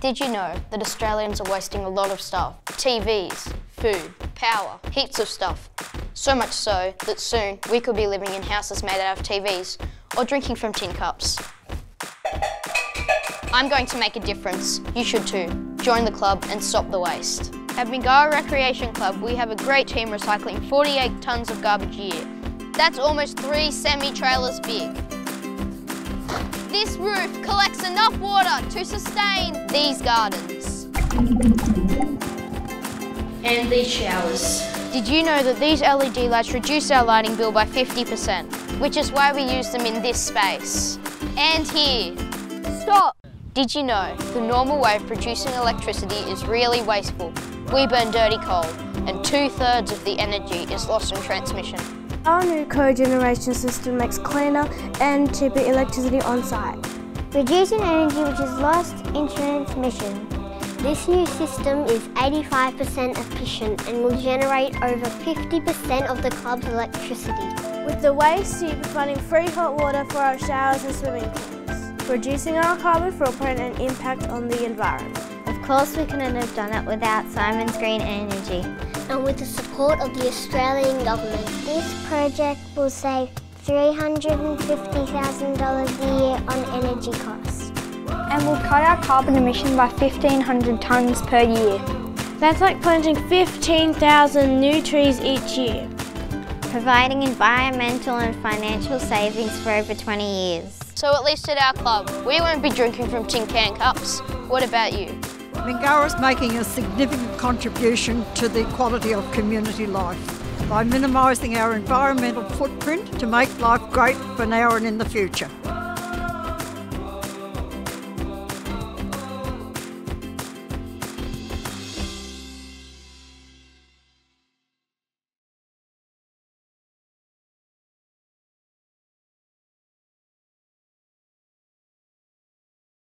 Did you know that Australians are wasting a lot of stuff? TVs, food, power, heaps of stuff. So much so that soon we could be living in houses made out of TVs or drinking from tin cups. I'm going to make a difference. You should too. Join the club and stop the waste. At Mingara Recreation Club, we have a great team recycling 48 tonnes of garbage a year. That's almost three semi-trailers big. This roof collects enough water to sustain these gardens. And these showers. Did you know that these LED lights reduce our lighting bill by 50%, which is why we use them in this space. And here. Stop! Did you know the normal way of producing electricity is really wasteful? We burn dirty coal, and two-thirds of the energy is lost in transmission. Our new cogeneration system makes cleaner and cheaper electricity on site. Reducing energy which is lost in transmission. This new system is 85% efficient and will generate over 50% of the club's electricity. With the waste, you'll be finding free hot water for our showers and swimming pools, reducing our carbon footprint and impact on the environment. Of course we couldn't have done it without Simon's Green Energy. And with the support of the Australian Government. This project will save $350,000 a year on energy costs. And will cut our carbon emission by 1,500 tonnes per year. That's like planting 15,000 new trees each year. Providing environmental and financial savings for over 20 years. So at least at our club, we won't be drinking from tin can cups. What about you? Mingara is making a significant contribution to the quality of community life by minimising our environmental footprint to make life great for now and in the future.